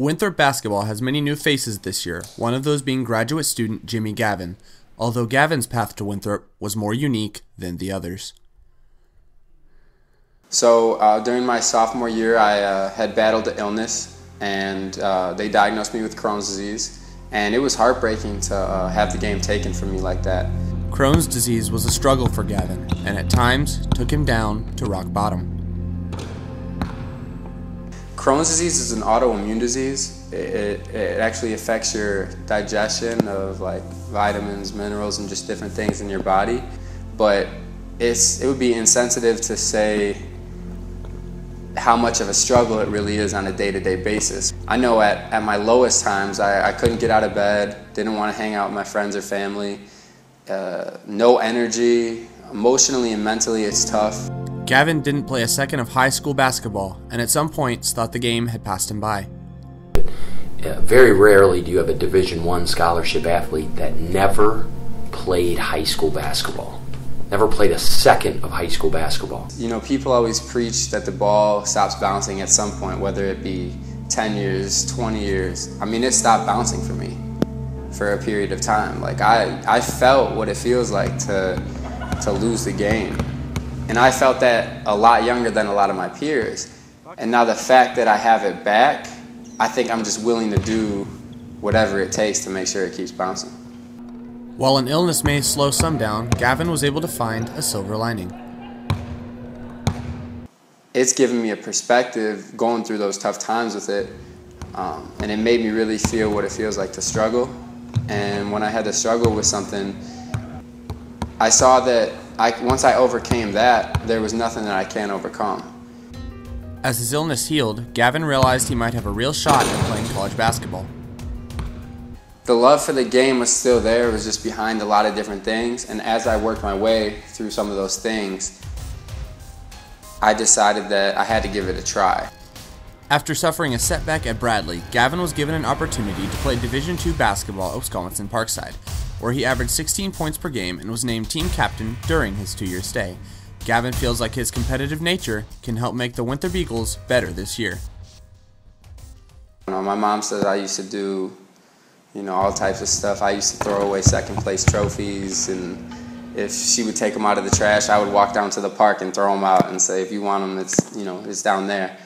Winthrop basketball has many new faces this year, one of those being graduate student Jimmy Gavin, although Gavin's path to Winthrop was more unique than the others. So uh, during my sophomore year, I uh, had battled the illness, and uh, they diagnosed me with Crohn's disease, and it was heartbreaking to uh, have the game taken from me like that. Crohn's disease was a struggle for Gavin, and at times took him down to rock bottom. Crohn's disease is an autoimmune disease. It, it, it, actually affects your digestion of like vitamins, minerals, and just different things in your body. But it's, it would be insensitive to say how much of a struggle it really is on a day-to-day basis. I know at, at my lowest times, I, I couldn't get out of bed, didn't want to hang out with my friends or family, uh, no energy, emotionally and mentally it's tough. Gavin didn't play a second of high school basketball and at some points thought the game had passed him by. Uh, very rarely do you have a Division One scholarship athlete that never played high school basketball, never played a second of high school basketball. You know, people always preach that the ball stops bouncing at some point, whether it be 10 years, 20 years. I mean, it stopped bouncing for me for a period of time. Like I, I felt what it feels like to, to lose the game. And I felt that a lot younger than a lot of my peers. And now the fact that I have it back, I think I'm just willing to do whatever it takes to make sure it keeps bouncing. While an illness may slow some down, Gavin was able to find a silver lining. It's given me a perspective going through those tough times with it. Um, and it made me really feel what it feels like to struggle. And when I had to struggle with something, I saw that I, once I overcame that, there was nothing that I can't overcome. As his illness healed, Gavin realized he might have a real shot at playing college basketball. The love for the game was still there, it was just behind a lot of different things. And as I worked my way through some of those things, I decided that I had to give it a try. After suffering a setback at Bradley, Gavin was given an opportunity to play Division II basketball at Wisconsin Parkside, where he averaged 16 points per game and was named team captain during his two year stay. Gavin feels like his competitive nature can help make the Winthrop Eagles better this year. You know, my mom says I used to do, you know, all types of stuff. I used to throw away second place trophies, and if she would take them out of the trash, I would walk down to the park and throw them out and say, if you want them, it's, you know, it's down there.